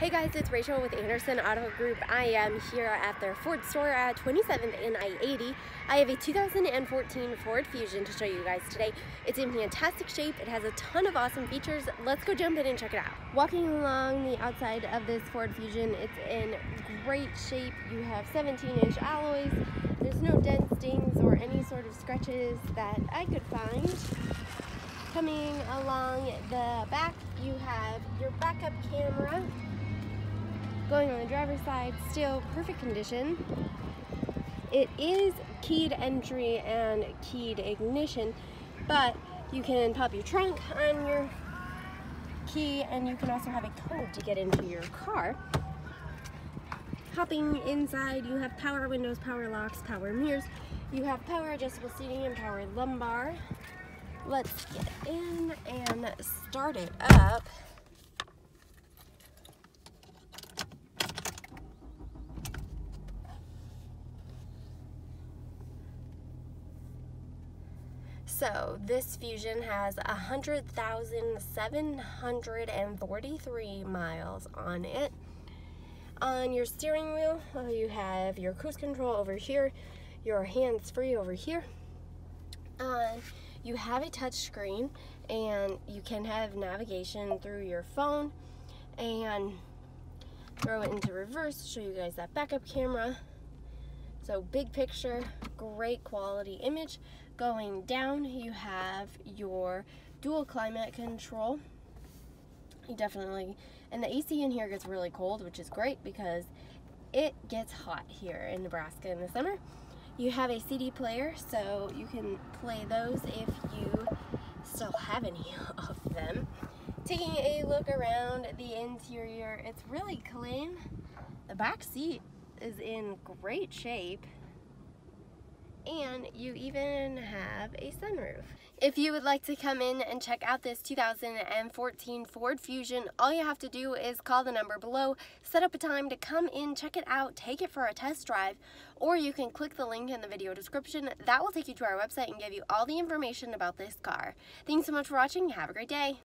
Hey guys, it's Rachel with Anderson Auto Group. I am here at their Ford store at 27th and I-80. I have a 2014 Ford Fusion to show you guys today. It's in fantastic shape. It has a ton of awesome features. Let's go jump in and check it out. Walking along the outside of this Ford Fusion, it's in great shape. You have 17-inch alloys. There's no dents, dings, or any sort of scratches that I could find. Coming along the back, you have your backup camera Going on the driver's side, still perfect condition. It is keyed entry and keyed ignition, but you can pop your trunk on your key and you can also have a code to get into your car. Hopping inside, you have power windows, power locks, power mirrors. You have power adjustable seating and power lumbar. Let's get in and start it up. So this Fusion has 100,743 miles on it. On your steering wheel, you have your cruise control over here, your hands-free over here. Uh, you have a touch screen and you can have navigation through your phone and throw it into reverse, show you guys that backup camera. So big picture, great quality image. Going down, you have your dual climate control. You definitely, and the AC in here gets really cold, which is great because it gets hot here in Nebraska in the summer. You have a CD player, so you can play those if you still have any of them. Taking a look around the interior, it's really clean. The back seat is in great shape and you even have a sunroof. If you would like to come in and check out this 2014 Ford Fusion, all you have to do is call the number below, set up a time to come in, check it out, take it for a test drive, or you can click the link in the video description. That will take you to our website and give you all the information about this car. Thanks so much for watching. Have a great day.